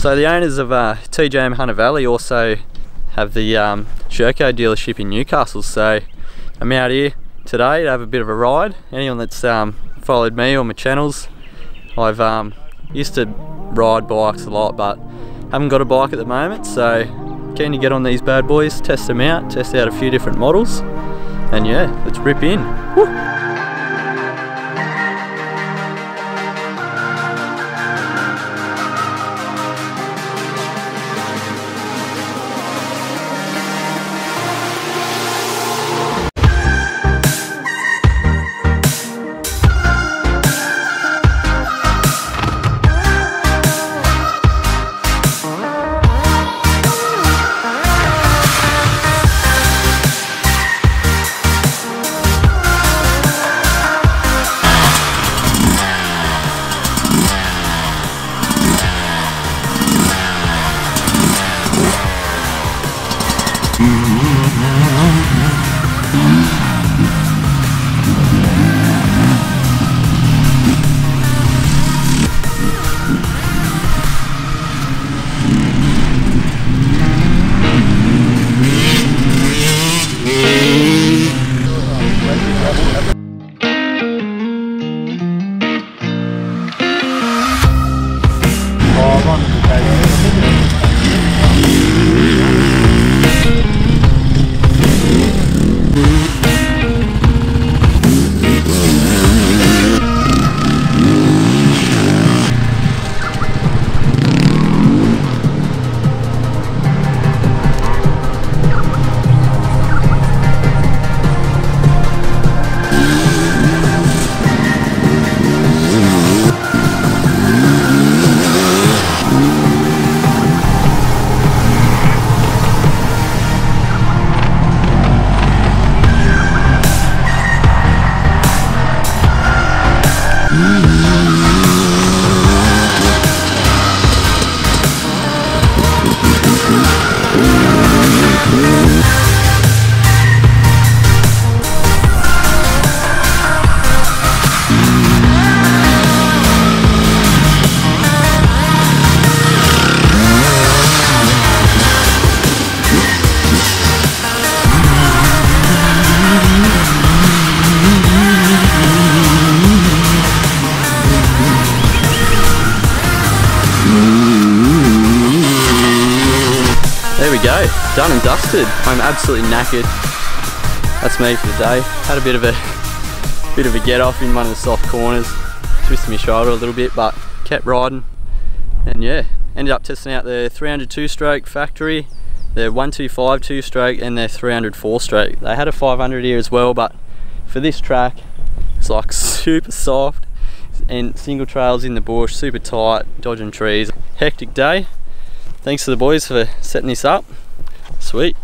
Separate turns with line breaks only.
So the owners of uh, TJM Hunter Valley also have the um, Sherco dealership in Newcastle. So I'm out here today to have a bit of a ride. Anyone that's um, followed me or my channels, I've um, used to ride bikes a lot, but haven't got a bike at the moment. So keen to get on these bad boys, test them out, test out a few different models, and yeah, let's rip in. Woo! con cái There we go, done and dusted. I'm absolutely knackered. That's me for the day. Had a bit of a bit of a get off in one of the soft corners. Twisted my shoulder a little bit, but kept riding. And yeah, ended up testing out the 302 stroke factory, their 125 two stroke and their 304 stroke. They had a 500 here as well, but for this track, it's like super soft and single trails in the bush, super tight, dodging trees. Hectic day. Thanks to the boys for setting this up. Sweet.